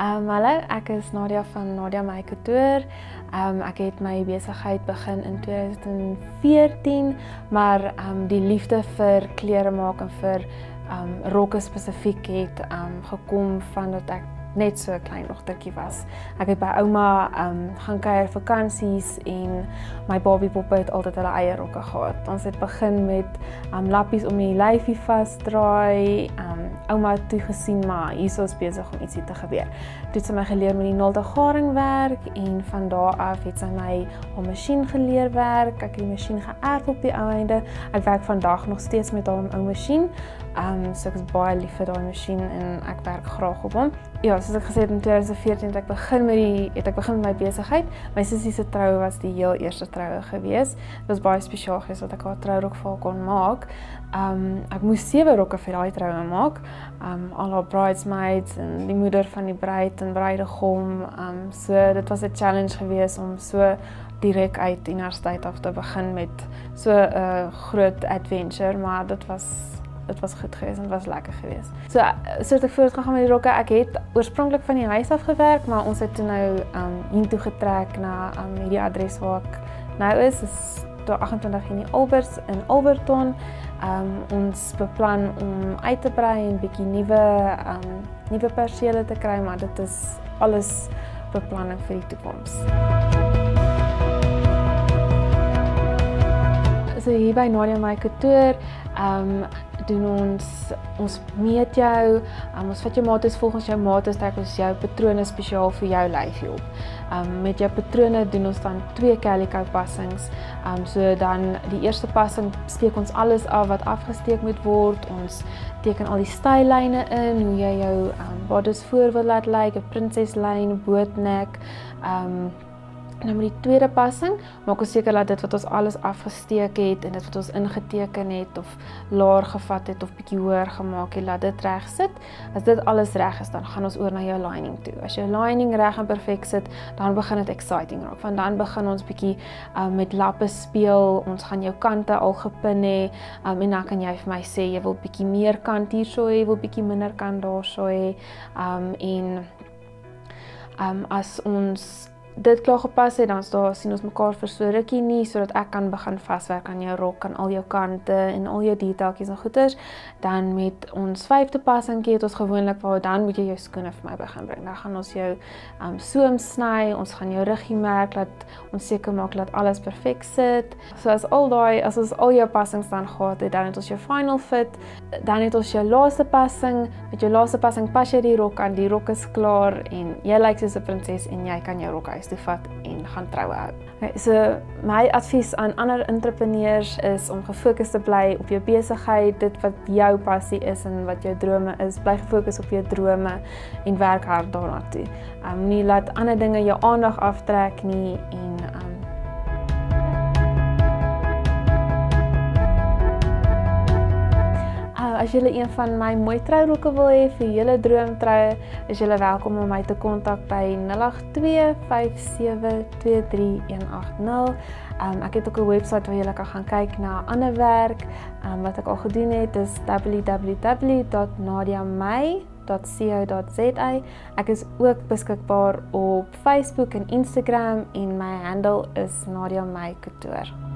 Um hallo, ek is Nadia van Nadia My Couture. Um ek het my besigheid begin in 2014, maar um die liefde vir klere maak en vir um rokke spesifiek het um gekom van dat ek net so 'n klein dogtertjie was. Ek het by ouma um gaan kuier vakansies en my babiepoppe het altyd hulle eie rokke gehad. Ons het begin met um lappies om die lyfie vasdraai. Um ouma het toe gesien maar hierso's besig om ietsie te gebeur. Toe het sy my geleer met die nulde garing werk en van daar af het sy my op masjien geleer werk. Ek het die masjien geërf op die einde. Ek werk vandag nog steeds met haar ou masjien. Um so ek is baie lief vir daai masjien en ek werk graag op hom. Ja, soos ek gesê het in 2014 het ek begin met die het ek begin met my besigheid. My sussie se troue was die heel eerste troue gewees. Dit was baie spesiaal geweest dat ek haar trourok vir haar kon maak. Um ek moes sewe rokke vir daai troue maak. Um al haar bridesmaids en die moeder van die bruid en bruidegom. Um so dit was 'n challenge geweest om so direk uit universiteit af te begin met so 'n uh, groot adventure, maar dit was dit was goed geweest en was lekker geweest. So so het ek voortgegaan met die rokke. Ek het oorspronklik van die huis af gewerk, maar ons het toe nou um hiertoe getrek na um hierdie adres waar ek nou is. Is toe 28 in die Albers in Alberton. Um ons beplan om uit te brei en bietjie nuwe um nuwe persele te kry, maar dit is alles beplanning vir die toekoms. So hier by Nadia My Couture, um doen ons ons meet jou, um, ons vat jou maat volgens jou maat trek ons jou patrone spesiaal vir jou lyfie op. Um met jou patrone doen ons dan twee calico passings. Um so dan die eerste passing steek ons alles af wat afgesteek moet word. Ons teken al die stylyne in, hoe jy jou um bodies voor wil laat lyk, like, 'n prinseslyn, bootnek, um Nou met die tweede passing, maak ons seker dat dit wat ons alles afgesteek het en dit wat ons ingeteken het of laer gevat het of bietjie hoër gemaak het, laat dit reg sit. As dit alles reg is, dan gaan ons oor na jou lining toe. As jou lining reg en perfek sit, dan begin dit exciting raak. Want dan begin ons bietjie um, met lappe speel. Ons gaan jou kante al gepin hê. Um, en dan kan jy vir my sê jy wil bietjie meer kant hierso hê, wil bietjie minder kant daarso hê. Um en um as ons dit klaar gepas het, dan staan sien ons mekaar vir so rukkie nie sodat ek kan begin vaswerk aan jou rok aan al jou kante en al jou detailtjies en goeders. Dan met ons vyfde passingkie het ons gewoonlik waar dan moet jy jou skoene vir my begin bring. Dan gaan ons jou um soom sny, ons gaan jou ruggie merk dat ons seker maak dat alles perfek sit. So as al daai as ons al jou passings dan gehad het, dan het ons jou final fit, dan het ons jou laaste passing. Met jou laaste passing pas jy die rok aan, die rok is klaar en jy lyk soos 'n prinses en jy kan jou rok huis toe vat en gaan troue hou. Okay, so my advies aan ander entrepreneurs is om gefokus te bly op jou besigheid, dit wat jou passie is en wat jou drome is. Bly gefokus op jou drome en werk hard daarna toe. Um moenie laat ander dinge jou aandag aftrek nie en as jy een van my mooi trourokke wil hê vir julle droomtroue, is jy welkom om my te kontak by 0825723180. Um ek het ook 'n webwerf waar jy kan gaan kyk na ander werk um wat ek al gedoen het. Dis www.nadiamay.co.za. Ek is ook beskikbaar op Facebook en Instagram en my handle is Nadia May Couture.